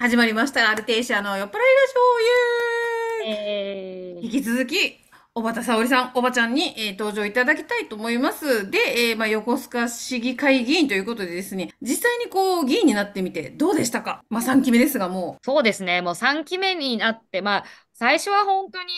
始まりました。アルテイシアの酔っ払いラジオイエーイ。えー引き続き、小畑沙織さん、おばちゃんに、えー登場いただきたいと思います。で、えーまあ、横須賀市議会議員ということでですね、実際にこう、議員になってみてどうでしたか？まあ、3期目ですが、もそうですね、もう3期目になって、まあ、最初は本当に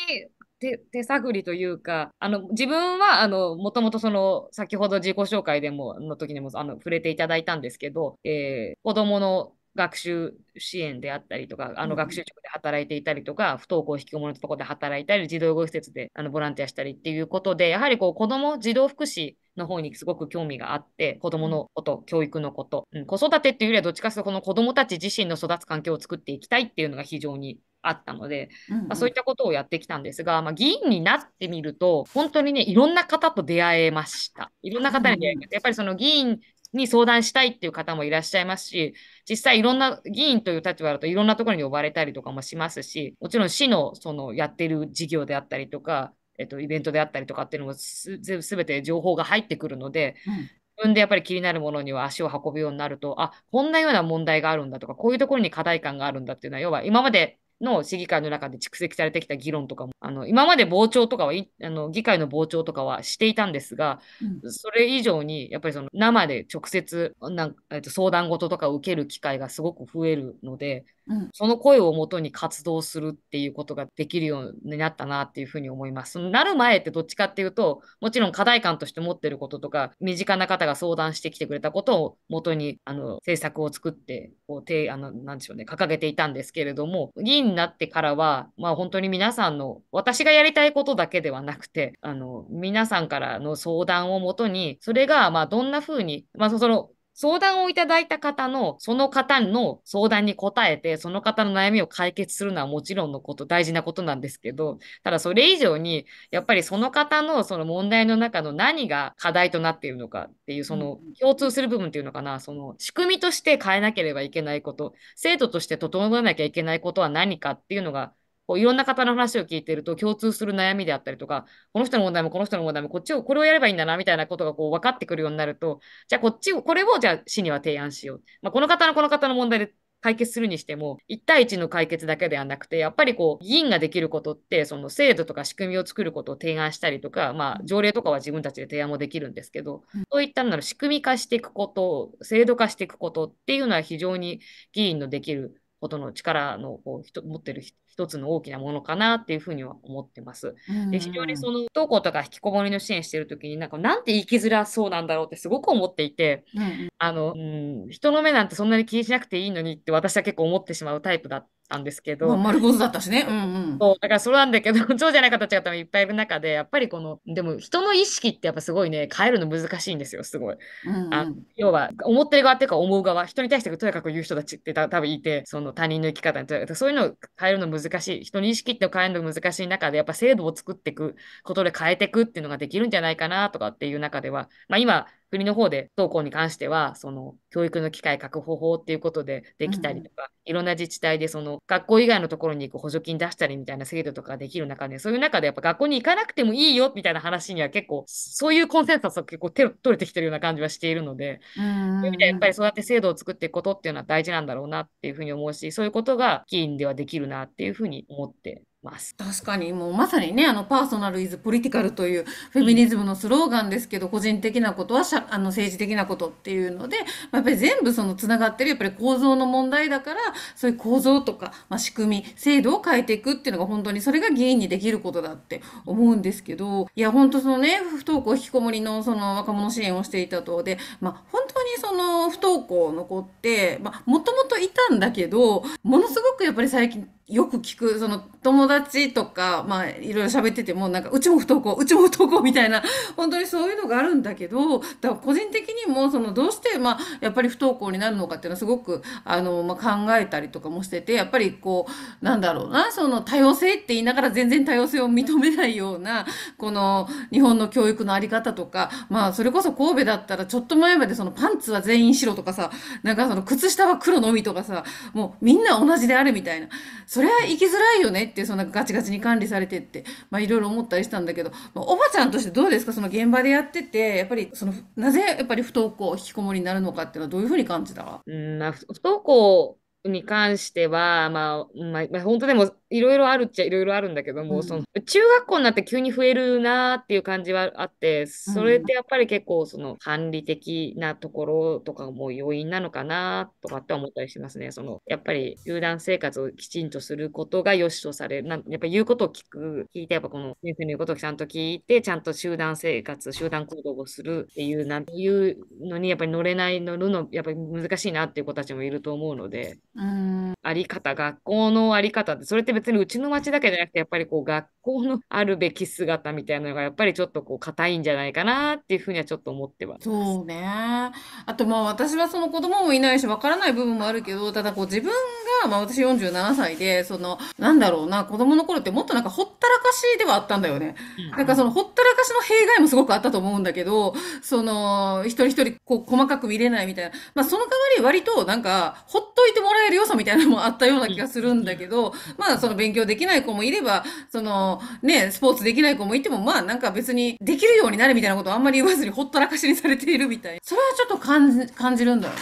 手、手探りというか、あの、自分は、あの、もともとその、先ほど自己紹介でも、の時にも、あの、触れていただいたんですけど、えー子供の学習支援であったりとか、あうんうんの学習塾で働いていたりとか、不登校引きこもりのところで働いたり、児童養護施設であのボランティアしたりっていうことで、やはりこう子供、児童福祉の方にすごく興味があって、子供のこと、教育のこと、うん、子育てっていうよりはどっちかというと、この子供たち自身の育つ環境を作っていきたいっていうのが非常にあったので、う、うんうんまあ、そういったことをやってきたんですが、まあ、議員になってみると、本当にね、いろんな方と出会えました。いろんな方に出会えました。やっぱりその議員に相談したいっていう方もいらっしゃいますし、実際いろんな議員という立場だといろんなところに呼ばれたりとかもしますし、もちろん市のそのやってる事業であったりとか、えっと、イベントであったりとかっていうのもすすべて情報が入ってくるので、うん。自分でやっぱり気になるものには足を運ぶようになると、あ、こんなような問題があるんだとか、こういうところに課題感があるんだっていうのは、要は今までの市議会の中で蓄積されてきた議論とかも、あの今まで傍聴とかはいあの、議会の傍聴とかはしていたんですが、うん。それ以上に、やっぱりその生で直接なんえっと、相談事とかを受ける機会がすごく増えるので、うんその声をもとに活動するっていうことができるようになったなっていうふうに思います。なる前ってどっちかっていうと、もちろん課題感として持ってることとか、身近な方が相談してきてくれたことをもとに、あの、政策を作って、こう、てあの、なんでしょうね、掲げていたんですけれども、議員になってからは、まあ本当に皆さんの、私がやりたいことだけではなくて、あの、皆さんからの相談をもとに、それが、まあどんな風に、まあその、相談をいただいた方の、その方の相談に答えて、その方の悩みを解決するのはもちろんのこと、大事なことなんですけど、ただそれ以上に、やっぱりその方のその問題の中の何が課題となっているのかっていう、そのうん共通する部分っていうのかな、その仕組みとして変えなければいけないこと、制度として整えなきゃいけないことは何かっていうのが、こういろんな方の話を聞いていると共通する悩みであったりとか、この人の問題もこの人の問題もこっちを、これをやればいいんだなみたいなことがこう分かってくるようになると、じゃあこっちを、これをじゃあ市には提案しよう。まあ、この方のこの方の問題で解決するにしても、1対1の解決だけではなくて、やっぱりこう、議員ができることって、その制度とか仕組みを作ることを提案したりとか、まあ、条例とかは自分たちで提案もできるんですけど、うんそういったの仕組み化していくこと、制度化していくことっていうのは非常に議員のできることの力のこう持ってる一つの大きなものかなっていうふうには思ってます。で、非常にその不登校とか引きこもりの支援してるときに、なんかなんて言いきづらそうなんだろうってすごく思っていて、うんうんあの、うん、人の目なんてそんなに気にしなくていいのにって私は結構思ってしまうタイプだったんですけど、まあ、丸坊主だったしね。うんうん。そう、だからそうなんだけど、そうじゃない方たちがいっぱいいる中で、やっぱりこの、でも人の意識ってやっぱすごいね、変えるの難しいんですよ、すごい。うんうんあの要は、思ってる側っていうか思う側、人に対してとにかく言う人たちってた多分いて、その他人の生き方にとそういうのを変えるの難しい。人の意識って変えるのが難しい中で、やっぱ制度を作っていくことで変えていくっていうのができるんじゃないかなとかっていう中では、まあ今、国の方で不登校に関しては、その教育の機会確保法っていうことでできたりとか、いろんな自治体でその学校以外のところに行く補助金出したりみたいな制度とかができる中で、そういう中でやっぱ学校に行かなくてもいいよみたいな話には結構、そういうコンセンサスが結構手取れてきてるような感じはしているので、うんうんそういう意味ではやっぱりそうやって制度を作っていくことっていうのは大事なんだろうなっていうふうに思うし、そういうことが議員ではできるなっていうふうに思ってます。確かにもうまさにねあのパーソナルイズポリティカルというフェミニズムのスローガンですけど個人的なことはあの政治的なことっていうので、まあやっぱり全部そのつながってるやっぱり構造の問題だからそういう構造とか、まあ、仕組み制度を変えていくっていうのが本当にそれが議員にできることだって思うんですけどいや本当そのね不登校引きこもりのその若者支援をしていたとで、まあ、本当にその不登校の子ってまあもともといたんだけどものすごくやっぱり最近よく聞くその友達とかまあいろいろ喋っててもなんかうちも不登校うちも不登校みたいな 本当にそういうのがあるんだけどだから個人的にもそのどうしてまあやっぱり不登校になるのかっていうのはすごくあの、まあ、考えたりとかもしててやっぱりこうなんだろうなその多様性って言いながら全然多様性を認めないようなこの日本の教育のあり方とかまあそれこそ神戸だったらちょっと前までそのパンツは全員白とかさなんかその靴下は黒のみとかさもうみんな同じであるみたいな。それは行きづらいよねってそんなガチガチに管理されてってまあいろいろ思ったりしたんだけど、まあおばちゃんとしてどうですか？その現場でやっててやっぱりそのなぜやっぱり不登校引きこもりになるのかっていうのはどういうふうに感じた？うん、ま、不登校に関しては、まあ、まあ、本当でもいろいろあるっちゃいろいろあるんだけども、うんその中学校になって急に増えるなっていう感じはあって、それってやっぱり結構その管理的なところとかも要因なのかなとかって思ったりしますね。そのやっぱり集団生活をきちんとすることが良しとされる。なんやっぱ言うことを聞く、聞いて、やっぱこの先生の言うことをちゃんと聞いて、ちゃんと集団生活、集団行動をするっていう、なんていうのにやっぱり乗れない、乗るの、やっぱり難しいなっていう子たちもいると思うので、うんあり方、学校のあり方って、それって別にうちの町だけじゃなくて、やっぱりこう学校のあるべき姿みたいなのが、やっぱりちょっとこう硬いんじゃないかなっていうふうにはちょっと思っては。そうね。あとまあ私はその子供もいないしわからない部分もあるけど、ただこう自分が、まあ私47歳で、その、なんだろうな、子供の頃ってもっとなんかほったらかしではあったんだよね。なんかそのほったらかしの弊害もすごくあったと思うんだけど、その、一人一人こう細かく見れないみたいな。まあその代わり割となんか、ほっといてもらえる良さみたいなのもあったような気がするんだけど、まあそのの勉強できない子もいれば、そのね、スポーツできない子もいても、まあなんか別にできるようになるみたいなことをあんまり言わずにほったらかしにされているみたい。それはちょっと感じ、感じるんだよね。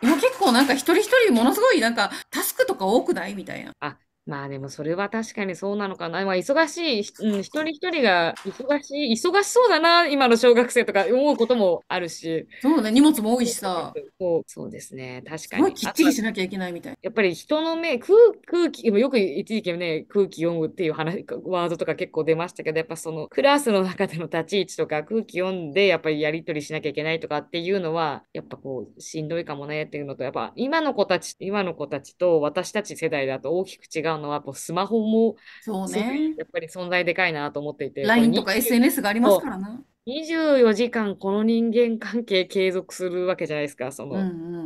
今結構なんか一人一人ものすごいなんかタスクとか多くない？みたいな。あ、まあでもそれは確かにそうなのかな。まあ忙しい、うん、一人一人が忙しい、忙しそうだな、今の小学生とか思うこともあるし。そうね、荷物も多いしさ、そうそうですね、確すかに。きっちりしなきゃいけないみたいな。やっぱり人の目、空空気、よく一時期ね、空気読むっていう話、ワードとか結構出ましたけど、やっぱそのクラスの中での立ち位置とか空気読んで、やっぱりやり取りしなきゃいけないとかっていうのは、やっぱこう、しんどいかもねっていうのと、やっぱ今の子たち、今の子たちと私たち世代だと大きく違うのは、やっぱスマホもそうね。やっぱり存在でかいなと思っていて、LINE とか SNS がありますからな。24時間この人間関係継続するわけじゃないですか、その。うんう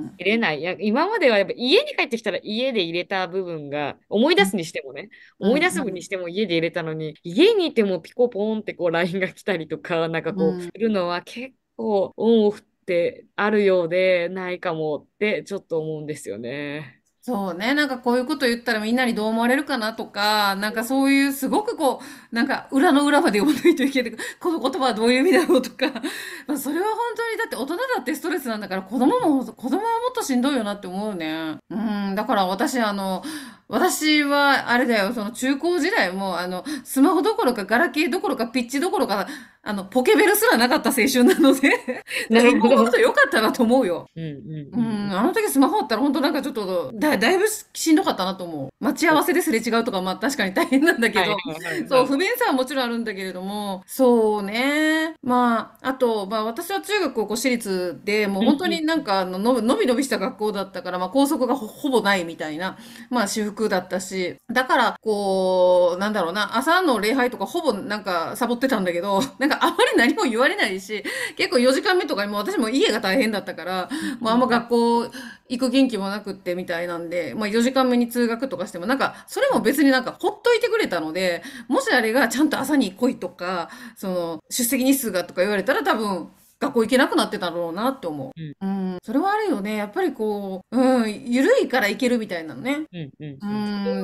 ん。入れない。いや、今まではやっぱ家に帰ってきたら家で入れた部分が、思い出すにしてもね、うん思い出すにしても家で入れたのに、家にいてもピコポンってこう LINE が来たりとか、なんかこうんう、するのは結構オンオフってあるようでないかもってちょっと思うんですよね。そうね。なんかこういうこと言ったらみんなにどう思われるかなとか、なんかそういうすごくこう、なんか裏の裏まで読まないといけない。この言葉はどういう意味だろうとか。まあそれは本当にだって大人だってストレスなんだから子供も、子供はもっとしんどいよなって思うね。うん。だから私あの、私はあれだよ、その中高時代もあの、スマホどころかガラケーどころかピッチどころか、あの、ポケベルすらなかった青春なので、なるほど。とよかったなと思うよ。うんうんううん。ん、あの時スマホあったら本当なんかちょっとだ、だいぶしんどかったなと思う。待ち合わせですれ違うとか、まあ確かに大変なんだけはいど、そう、不便さはもちろんあるんだけれども、そうね。まあ、あと、まあ私は中学高校私立で、もう本当になんかあののびのびした学校だったから、まあ校則がほほぼないみたいな、まあ私服だったし、だから、こう、なんだろうな、朝の礼拝とかほぼなんかサボってたんだけど、なんかあまり何も言われないし、結構4時間目とかにも私も家が大変だったから、もうあんま学校行く元気もなくってみたいなんで、まあ4時間目に通学とかしても、なんかそれも別になんかほっといてくれたので、もしあれがちゃんと朝に来いとか、その出席日数がとか言われたら多分学校行けなくなってたろうなって思う。うん、それはあるよね。やっぱりこう、うん、ゆるいから行けるみたいなのね。うんうんうう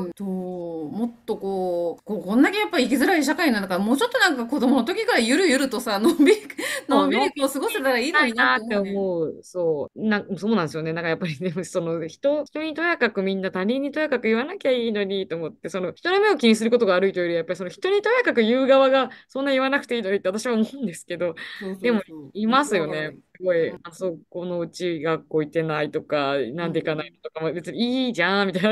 んん、と、もっとこう、こう、こんだけやっぱ生きづらい社会なんだから、もうちょっとなんか子供の時からゆるゆるとさ、のんびり、のんびりこう過ごせたらいいのになって思うね。そう。な、そうなんですよね。なんかやっぱりね、その人、人にとやかくみんな他人にとやかく言わなきゃいいのにと思って、その人の目を気にすることが悪いというより、やっぱりその人にとやかく言う側がそんな言わなくていいのにって私は思うんですけど、そうそうでもそういますよね。すごいうん、あそこのうち学校行ってないとか、なんで行かないのとか、まあ別にいいじゃんみたいな。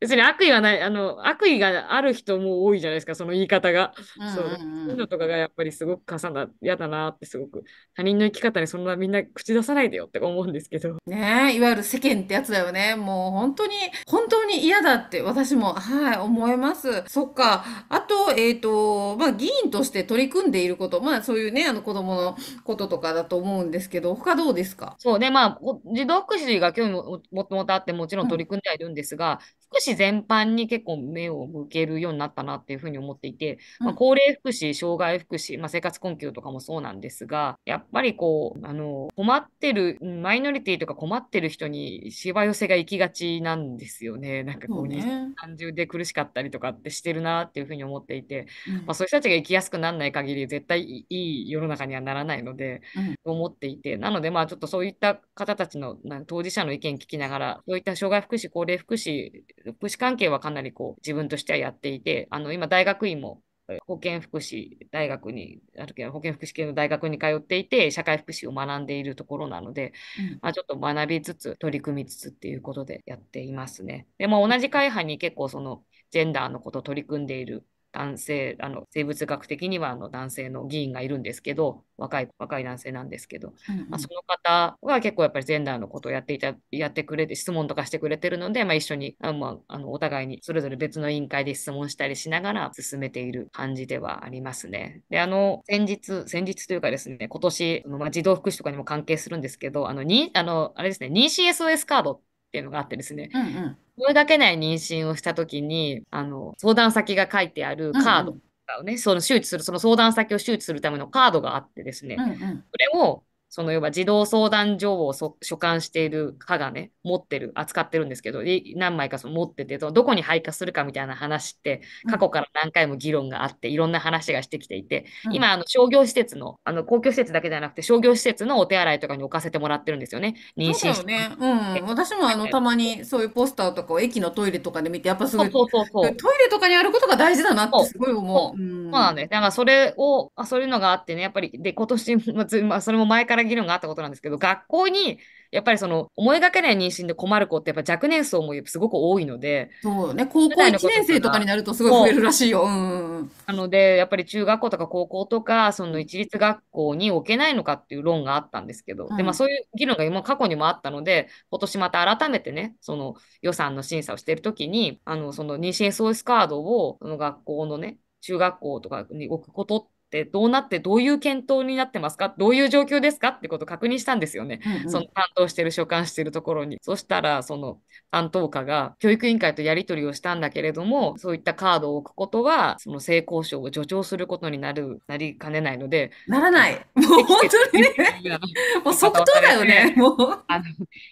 別に悪意はない、あの、悪意がある人も多いじゃないですか、その言い方が。そう、うんうんそううんいうのとかがやっぱりすごく重な、嫌だなってすごく、他人の生き方にそんなみんな口出さないでよって思うんですけど。ねえ、いわゆる世間ってやつだよね。もう本当に、本当に嫌だって私も、はい、思います。そっか。あと、えっと、まあ、議員として取り組んでいること、まあ、そういうね、あの子供のこととかだと思うんですけど、他どうですか？そうね、まあ、児童福祉が興味ももともとあって、もちろん取り組んではいるんですが、福祉全般に結構目を向けるようになったなっていうふうに思っていて、まあ、うん高齢福祉、障害福祉、まあ、生活困窮とかもそうなんですが、やっぱりこう、あの、困ってる、うんマイノリティとか困ってる人にしわ寄せが行きがちなんですよね。なんかこう、ね。単純で苦しかったりとかってしてるなっていうふうに思っていて、うんまあ、そういう人たちが生きやすくならない限り絶対いい世の中にはならないので、うん思っていて、なので、まあ、ちょっとそういった方たちのな当事者の意見聞きながら、そういった障害福祉、高齢福祉、福祉関係はかなりこう自分としてはやっていて、あの今、大学院も保健福祉大学に、あるけど保健福祉系の大学に通っていて、社会福祉を学んでいるところなので、うんまあ、ちょっと学びつつ、取り組みつつっていうことでやっていますね。で、まあ、同じ会派に結構その、ジェンダーのことを取り組んでいる男性、あの生物学的にはあの男性の議員がいるんですけど、若い、若い男性なんですけど、まあ、その方は結構やっぱりジェンダーのことをやっていた、やってくれて、質問とかしてくれてるので、まあ、一緒に、あまあ、あのお互いにそれぞれ別の委員会で質問したりしながら進めている感じではありますね。で、あの、先日、先日というかですね、今年、まあ、児童福祉とかにも関係するんですけど、あの、に、あの、あれですね、妊娠 SOS カードっていうのがあってですね、うんうん。それだけない妊娠をしたときに、あの、相談先が書いてあるカードをね、その周知する、その相談先を周知するためのカードがあってですね、うんうん。それを、その要は児童相談所をそ所管している課がね、持ってる、扱ってるんですけど、い何枚かその持ってて、どこに配下するかみたいな話って、過去から何回も議論があって、いろんな話がしてきていて、うん今、あの商業施設の、あの公共施設だけじゃなくて、商業施設のお手洗いとかに置かせてもらってるんですよね。妊娠そうだよね。うん。私もあの、たまにそういうポスターとかを駅のトイレとかで見て、やっぱすごい、そうそうそうそう。トイレとかにあることが大事だなってすごい思う。そううんそうなんです。だからそれを、あそういうのがあってね、やっぱり、で、今年、まあ、それも前から議論があったことなんですけど、学校に、やっぱりその、思いがけない妊娠で困る子って、やっぱ若年層もすごく多いので、そうよね。高校1年生とかになるとすごい増えるらしいよ。うんうんなので、やっぱり中学校とか高校とか、その一律学校に置けないのかっていう論があったんですけど、で、うんまあそういう議論が今過去にもあったので、今年また改めてね、その予算の審査をしているときに、あの、その妊娠 SOS カードを、その学校のね、中学校とかに置くことってどうなってどういう検討になってますか？どういう状況ですか？ってことを確認したんですよね。うんうんその担当してる、所管してるところに。そしたら、その担当課が教育委員会とやり取りをしたんだけれども、そういったカードを置くことは、その性交渉を助長することになる、なりかねないので、ならない。もう本当にね。もう即答だよね。もう。あの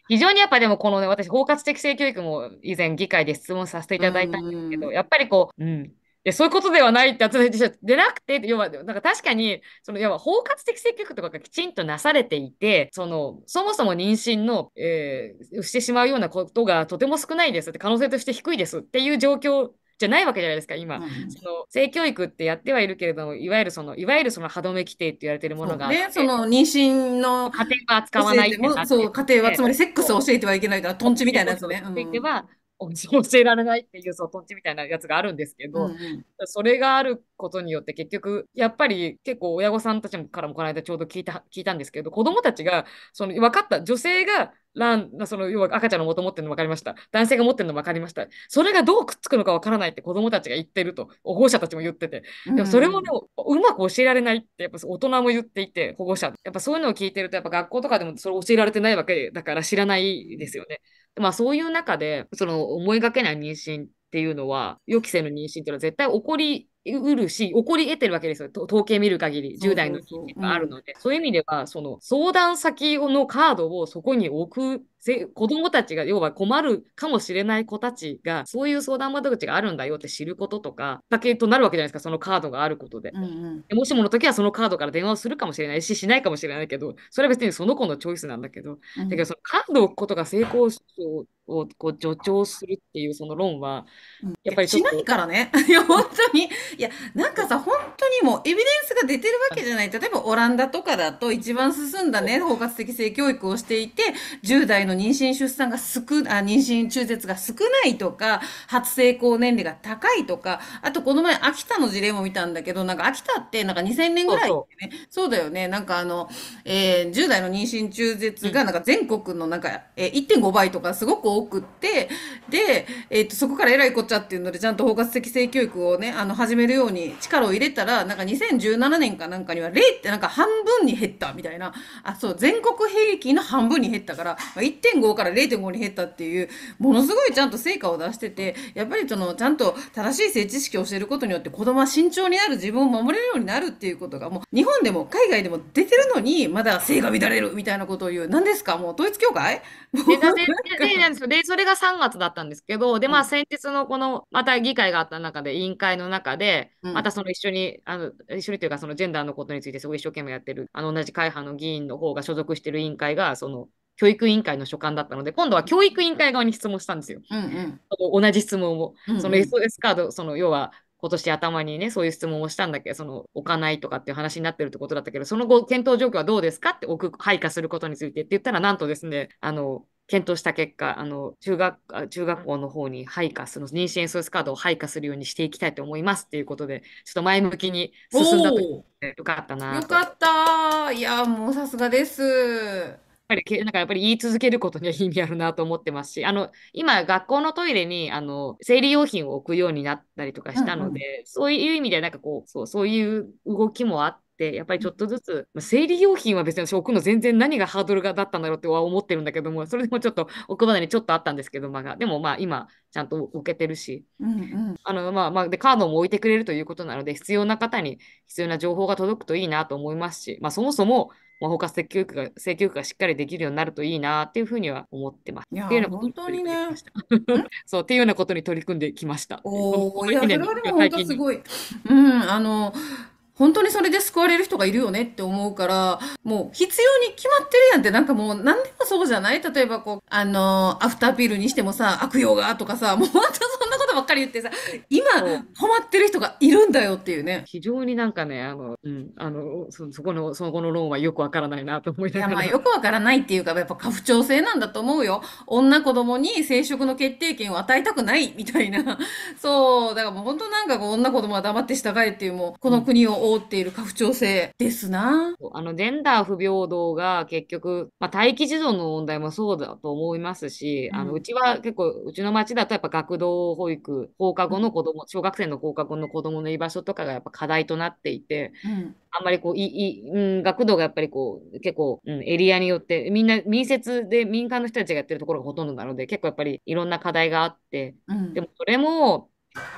非常にやっぱでもこのね、私、包括的性教育も以前議会で質問させていただいたんですけど、うんやっぱりこう、うん。でそういうことではないって集めて、でなくて、要は、なんか確かに、その、要は包括的性教育とかがきちんとなされていて、その、そもそも妊娠の、えーしてしまうようなことがとても少ないですって、可能性として低いですっていう状況じゃないわけじゃないですか、今。うんその性教育ってやってはいるけれども、いわゆるその、いわゆるその歯止め規定って言われているものがあって、ね、その妊娠の家庭は扱わないってなってそう、家庭は、つまりセックスを教えてはいけないから、トンチみたいなやつね。については、教えられないっていう、そう、トンチみたいなやつがあるんですけど、うんうん。それがあることによって結局、やっぱり結構親御さんたちからもこの間ちょうど聞いた、聞いたんですけど、子供たちが、その分かった、女性が卵、その要は赤ちゃんの元持ってるの分かりました。男性が持ってるの分かりました。それがどうくっつくのか分からないって子供たちが言ってると、保護者たちも言ってて。でもそれをでもうまく教えられないって、やっぱ大人も言っていて、保護者。やっぱそういうのを聞いてると、やっぱ学校とかでもそれ教えられてないわけだから知らないですよね。まあそういう中で、その思いがけない妊娠っていうのは、予期せぬ妊娠っていうのは絶対起こりうるし、起こり得てるわけですよ。と統計見る限り、10代の妊娠があるので。そういう意味では、その相談先のカードをそこに置く、せ子供たちが、要は困るかもしれない子たちが、そういう相談窓口があるんだよって知ることとか、だけとなるわけじゃないですか、そのカードがあることで。うんうんでもしもの時はそのカードから電話をするかもしれないし、しないかもしれないけど、それは別にその子のチョイスなんだけど、うんだけどそのカードを置くことが成功をこう助長するっていうその論は、やっぱりしないからね。いや、本当に。いや、なんかさ、本当にもうエビデンスが出てるわけじゃない。例えばオランダとかだと一番進んだね、包括的性教育をしていて、10代の妊娠出産が少、あ、妊娠中絶が少ないとか、初成功年齢が高いとか、あとこの前秋田の事例も見たんだけど、なんか秋田ってなんか2000年ぐらいね、そうだよね。なんかあの、えー10代の妊娠中絶がなんか全国のなんか、えー1.5倍とかすごく多くって、で、えーと、そこからえらいこっちゃっていうので、ちゃんと包括的性教育をね、あの、始めるように力を入れたら、なんか2017年かなんかには0ってなんか半分に減ったみたいな、あ、そう、全国平均の半分に減ったから、まあ1.5 1.5から0.5に減ったっていうものすごいちゃんと成果を出しててやっぱりそのちゃんと正しい性知識を教えることによって子供は慎重になる自分を守れるようになるっていうことがもう日本でも海外でも出てるのにまだ性が乱れるみたいなことを言う。何ですか？もう統一教会？で、それが3月だったんですけど、で、まあ、先日のこの、また議会があった中で、委員会の中で、うん。またその一緒に、あの、一緒にというか、そのジェンダーのことについてすごい一生懸命やってる、あの、同じ会派の議員の方が所属してる委員会が、その、教育委員会の所管だったので、今度は教育委員会側に質問したんですよ。うんうん。同じ質問を。うんその SOS カード、その要は今年頭にね、そういう質問をしたんだけど、その置かないとかっていう話になってるってことだったけど、その後、検討状況はどうですかって置く、配下することについてって言ったら、なんとですね、あの、検討した結果、あの中学あ中学校の方に配下する、妊娠 SOS カードを配下するようにしていきたいと思いますっていうことで、ちょっと前向きに進んだとおよかったなよかったいやもうさすがですぱりけ、なんかやっぱり言い続けることには意味あるなと思ってますし、あの、今、学校のトイレに、あの、生理用品を置くようになったりとかしたので、そういう意味で、なんかこう、そう、そういう動きもあって、やっぱりちょっとずつ、まあ生理用品は別に私置くの全然何がハードルがだったんだろうっては思ってるんだけども、それでもちょっと置くまでにちょっとあったんですけど、まあ、でもまあ今、ちゃんと受けてるし、うんうん。あの、まあまあ、で、カードも置いてくれるということなので、必要な方に必要な情報が届くといいなと思いますし、まあそもそも、まあ、包括性教育が、性教育がしっかりできるようになるといいなっていうふうには思ってます。いや本当にね。そう、っていうようなことに取り組んできました。おお、いや、それはでも本当すごい。うん、あの、本当にそれで救われる人がいるよねって思うから、もう必要に決まってるやんって、なんかもう何でもそうじゃない？例えばこう、あの、アフターピールにしてもさ、悪用がとかさ、もう本当そんなことばっかり言ってさ、今そう困ってる人がいるんだよっていうね。非常になんかね、あの、うん、あの、そ、そこの、そこの論はよくわからないなと思いいや、ながら。まあよくわからないっていうか、やっぱ過不調性なんだと思うよ。女子供に生殖の決定権を与えたくないみたいな。そう、だからもう本当なんかこう女子供は黙って従えっていうもう、この国を覆っている過不調性ですな。あの、ジェンダー不平等が結局、まあ、待機児童の問題もそうだと思いますし、あの、うんうちは結構、うちの町だとやっぱ学童保育、放課後の子供、小学生の放課後の子供の居場所とかがやっぱ課題となっていて、うん。あんまりこう、いい、うん、学童がやっぱりこう、結構、うん、エリアによって、みんな民設で民間の人たちがやってるところがほとんどなので、結構やっぱりいろんな課題があって、うんでもそれも、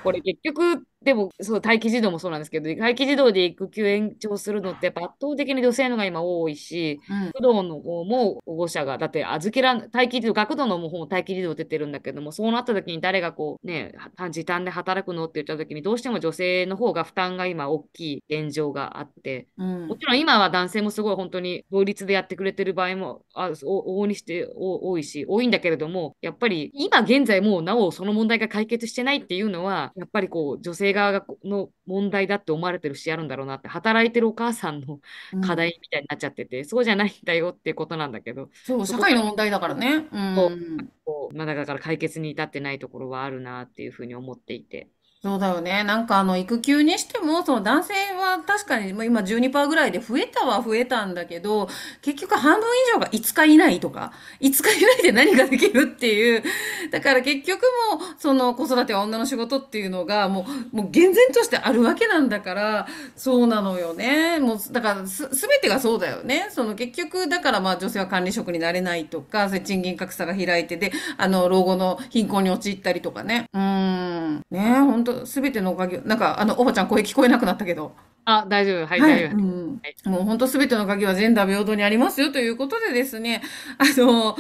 これ結局、でも、そう、待機児童もそうなんですけど、待機児童で育休延長するのって、やっぱ圧倒的に女性のが今多いし、うん。学童の方も保護者が、だって預けらん、待機児童、学童の方も待機児童出てるんだけども、そうなった時に誰がこう、ね、は時短で働くのって言った時に、どうしても女性の方が負担が今大きい現状があって、うん。もちろん今は男性もすごい本当に同率でやってくれてる場合もあお往々にしてお多いし、多いんだけれども、やっぱり今現在もうなおその問題が解決してないっていうのは、やっぱりこう女性側がの問題だって思われてるしあるんだろうなって、働いてるお母さんの課題みたいになっちゃってて、そうじゃないんだよっていうことなんだけど、そう、社会の問題だからね。うん。こうまあ、だから解決に至ってないところはあるなっていうふうに思っていて。そうだよね。なんかあの、育休にしても、その男性は確かにもう今12%ぐらいで増えたは増えたんだけど、結局半分以上が5日以内とか、5日以内で何ができるっていう。だから結局もう、その子育ては女の仕事っていうのが、もう、もう厳然としてあるわけなんだから、そうなのよね。もう、だからす、すべてがそうだよね。その結局、だからまあ女性は管理職になれないとか、そ賃金格差が開いてで、あの、老後の貧困に陥ったりとかね。うーん。ねえ、ほんと、すべてのおかげ、なんか、あの、おばちゃん声聞こえなくなったけど。あ、大丈夫。はい、はい。大丈夫。うん。もう本当すべての鍵はジェンダー平等にありますよということでですね、あの、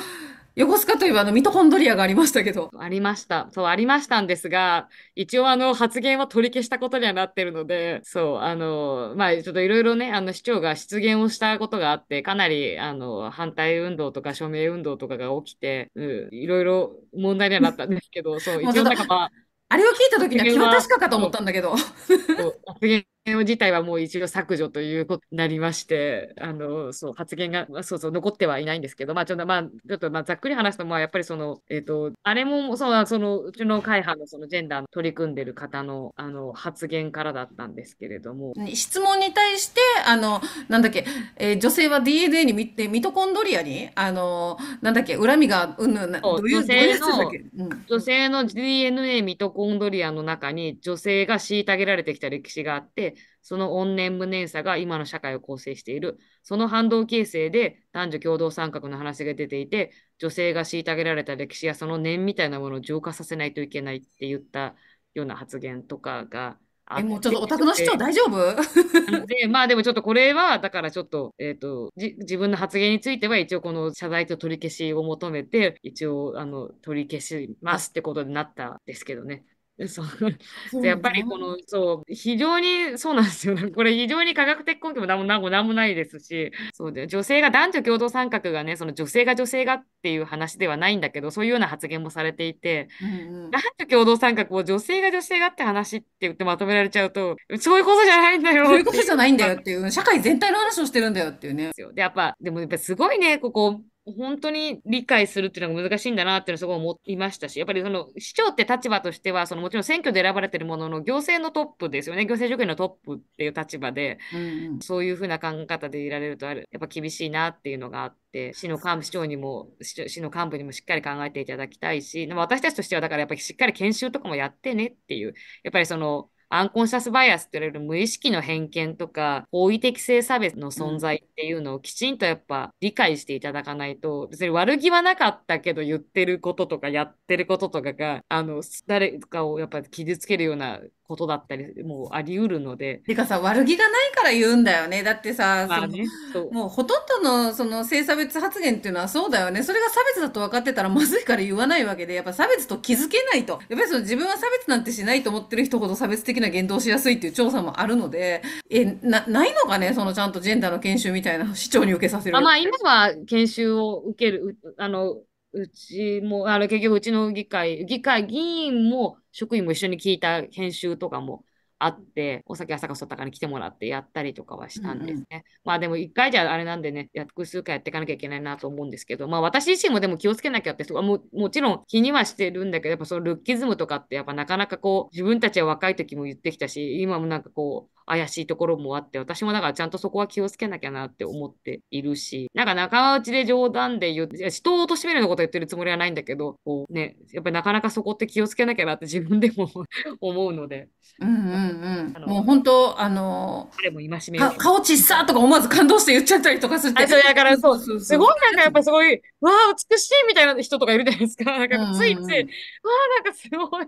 横須賀といえばあの、ミトコンドリアがありましたけど。ありました。そう、ありましたんですが、一応あの発言は取り消したことにはなってるので、そう、あの、まあちょっといろいろね、あの市長が失言をしたことがあって、かなりあの反対運動とか署名運動とかが起きて、うん、いろいろ問題にはなったんですけど、そう、一応なんかまあ、あれを聞いた時には気は確かかと思ったんだけど。自体はもう一応削除ということになりまして、あの、そう、発言が、まあそうそう、残ってはいないんですけど、まあ、ちょっと、まあ、ちょっと、まあ、ざっくり話すと、まあ、やっぱりその、えっと、あれも、そう、その、うちの会派のそのジェンダーの取り組んでる方の、あの、発言からだったんですけれども、質問に対して、あの、なんだっけ、えー女性は DNA にみてミトコンドリアに、あの、なんだっけ、恨みが、うんぬどういう、女性のうん。女性の DNA ミトコンドリアの中に女性が虐げられてきた歴史があって、で、その怨念無念さが今の社会を構成している。その反動形成で男女共同参画の話が出ていて、女性が虐げられた歴史やその念みたいなものを浄化させないといけないって言ったような発言とかがあえ、もうちょっとオタクの主張大丈夫？で、まあでもちょっとこれは、だからちょっと、えっ、と、じ、自分の発言については一応この謝罪と取り消しを求めて、一応、あの、取り消しますってことになったんですけどね。そう。やっぱりこの、そう、非常に、そうなんですよ。ね。これ非常に科学的根拠も何も何も何もないですし、そうで、女性が男女共同参画がね、その女性が女性がっていう話ではないんだけど、そういうような発言もされていて、うんうん。男女共同参画を女性が女性がって話って言ってまとめられちゃうと、そういうことじゃないんだよそういうことってじゃないんだよっていう、社会全体の話をしてるんだよっていうね。で、やっぱ、でもやっぱすごいね、ここ、本当に理解するっていうのが難しいんだなっていうのをすごい思いましたし、やっぱりその市長って立場としては、そのもちろん選挙で選ばれてるものの行政のトップですよね。行政職員のトップっていう立場で、うんうんそういうふうな考え方でいられるとある、やっぱ厳しいなっていうのがあって、市の幹部、市長にも、市市の幹部にもしっかり考えていただきたいし、でも私たちとしてはだからやっぱりしっかり研修とかもやってねっていう、やっぱりその、アンコンシャスバイアスって言われる無意識の偏見とか、好意的性差別の存在っていうのをきちんとやっぱ理解していただかないと、別に悪気はなかったけど言ってることとかやってることとかが、あの、誰かをやっぱ傷つけるようなことだったりもあり得るので、てかさ、悪気がないから言うんだよね。だってさ、まあね。もうほとんどのその性差別発言っていうのはそうだよね。それが差別だと分かってたらまずいから言わないわけで、やっぱ差別と気づけないと。やっぱりその自分は差別なんてしないと思ってる人ほど差別的な言動をしやすいっていう調査もあるので、え、な、ないのかね？そのちゃんとジェンダーの研修みたいな市長に受けさせる。あまあ、今は研修を受ける、うあの、うちも、あの、結局、うちの議会、議会議員も職員も一緒に聞いた研修とかもあって、大崎朝香とかに来てもらってやったりとかはしたんですね。まあでも一回じゃあれなんでね、や複数回やっていかなきゃいけないなと思うんですけど、まあ私自身もでも気をつけなきゃって、ももちろん気にはしてるんだけど、やっぱそのルッキズムとかってやっぱなかなかこう、自分たちは若い時も言ってきたし、今もなんかこう、怪しいところもあって、私もだからちゃんとそこは気をつけなきゃなって思っているし、なんか仲間内で冗談で言って、人を貶めるようなこと言ってるつもりはないんだけど、こうね、やっぱりなかなかそこって気をつけなきゃなって 自分でも 思うので、うんうんうん。もう本当、あの、彼も戒めか顔ちっさとか思わず感動して言っちゃったりとかするって。あそうだからそうそうすごいなんかやっぱすごい、わあ、美しいみたいな人とかいるじゃないですか。なんかついつい、うんうんうんわあ、なんかすごい、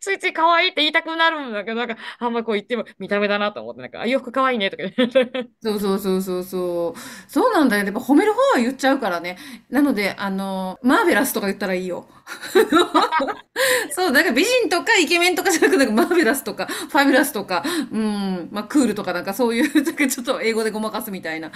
ついつい可愛いって言いたくなるんだけど、なんかあんまこう言っても見た目だなと思って、なんか、あ洋服可愛いねとか言って。そうそうそうそうそう。そうなんだよ。やっぱ褒める方は言っちゃうからね。なので、あの、マーベラスとか言ったらいいよ。そう、だか美人とかイケメンとかじゃなくて、マーベラスとか、ファビュラスとか、うん、まあクールとかなんかそういう、なんかちょっと英語でごまかすみたいな。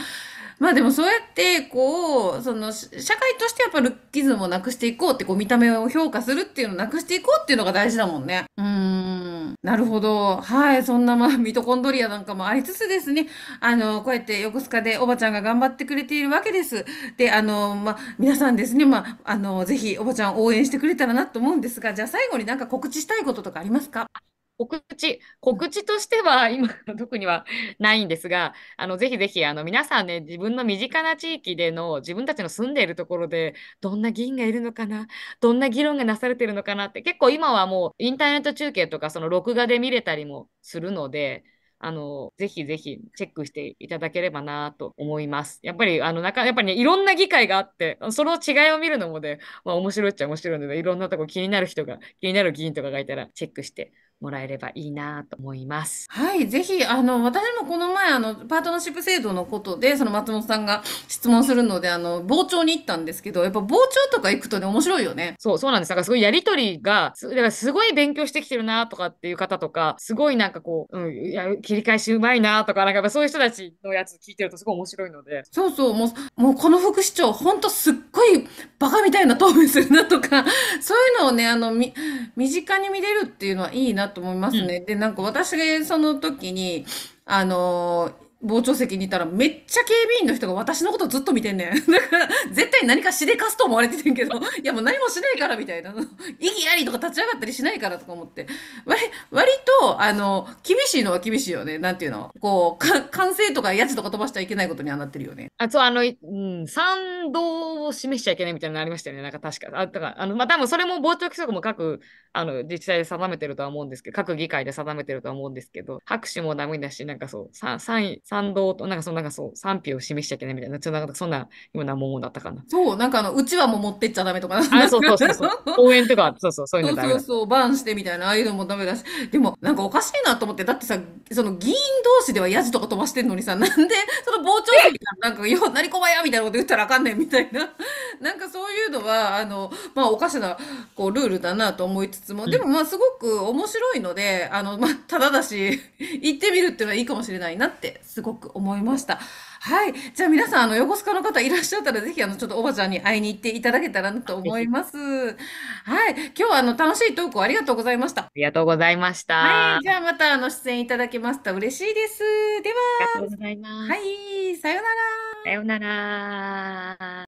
まあでもそうやって、こう、その、し社会としてやっぱルッキズムをなくしていこうって、こう見た目を評価するっていうのをなくしていこうっていうのが大事だもんね。うーん。なるほど。はい。そんなまあ、ミトコンドリアなんかもありつつですね。あの、こうやって横須賀でおばちゃんが頑張ってくれているわけです。で、あの、まあ、皆さんですね、まあ、あの、ぜひおばちゃんを応援してくれたらなと思うんですが、じゃあ最後になんか告知したいこととかありますか？告知、告知としては今 特にはないんですが、あのぜひぜひあの皆さんね、自分の身近な地域での自分たちの住んでいるところでどんな議員がいるのかな、どんな議論がなされているのかなって結構今はもうインターネット中継とかその録画で見れたりもするので、あの、ぜひぜひチェックしていただければなと思います。やっぱり、あの、なんか、やっぱりね、いろんな議会があって、その違いを見るのもね、まあ面白いっちゃ面白いので、いろんなとこ気になる人が、気になる議員とかがいたらチェックしてもらえればいいなと思います。はい、ぜひ、あの、私もこの前、あの、パートナーシップ制度のことで、その松本さんが 質問するので、あの、傍聴に行ったんですけど、やっぱ傍聴とか行くとね、面白いよね。そう、そうなんです。だからすごいやりとりが、すだからすごい勉強してきてるなとかっていう方とか、すごいなんかこう、うん、いや切り返しうまいなとか、なんかやっぱそういう人たちのやつ聞いてるとすごい面白いので、そうそう、もう、もうこの副市長、ほんとすっごいバカみたいな答弁するなとか、そういうのをね、あの、み、身近に見れるっていうのはいいなと思いますね。で、なんか私がその時に、あの、傍聴席にいたらめっちゃ警備員の人が私のことずっと見てんねん。だから絶対何かしでかすと思われててんけど、いやもう何もしないからみたいな。意義ありとか立ち上がったりしないからとか思って。割、割と、あの、厳しいのは厳しいよね。なんていうの？こう、か、歓声とかやつとか飛ばしちゃいけないことにはなってるよね。あ、そう、あの、うん、賛同を示しちゃいけないみたいなのありましたよね。なんか確か。あ、だから、あの、まあ、多分それも傍聴規則も各、あの、自治体で定めてるとは思うんですけど、各議会で定めてるとは思うんですけど、拍手もダメだし、なんかそう、賛、賛、賛同と、なんかそう、なんかそう、賛否を示しちゃいけないみたいな、ちょっとなんかそんなようなもんだったかな。そう、なんかあの、うちわも持ってっちゃダメとか。あ、そうそうそうそう。応援とか、そうそう、そういうそうのダメだ。そうそう、バンしてみたいな、ああいうのもダメだし。でも、なんかおかしいなと思って、だってさ、その議員同士ではヤジとか飛ばしてんのにさ、なんで、その傍聴席がなんか、よ、なりこばやみたいなこと言ったらあかんねんみたいな。なんかそういうのは、あの、まあおかしな、こう、ルールだなと思いつつも、でもまあすごく面白いので、あの、まあ、ただだし、行ってみるっていうのはいいかもしれないなって、すごく思いました。はい。じゃあ皆さん、あの、横須賀の方いらっしゃったら、ぜひ、あの、ちょっとおばちゃんに会いに行っていただけたらなと思います。はい。今日は、あの、楽しいトークをありがとうございました。ありがとうございました。はい。あじゃあ、また、あの、出演いただけました。嬉しいです。でりがとうございます。は、はい。さようなら。さようなら。